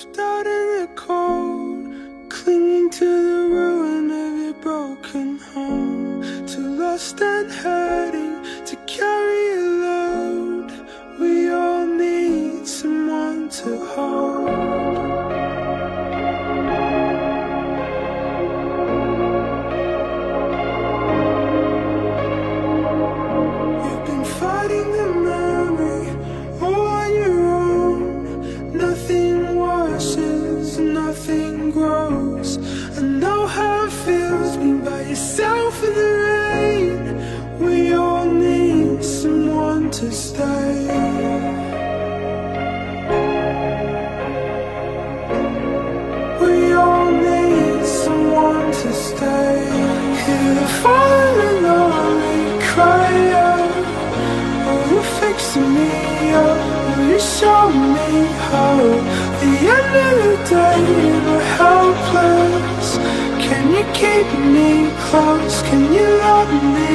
Left out in the cold, clinging to the ruin of your broken home. Too lost and hurting to carry by yourself in the rain. We all need someone to stay. We all need someone to stay. Hear the falling cry out. Oh, you fix me up. Oh, you show me how. The end of the day, we're helpless. Can you keep me close? Can you love me?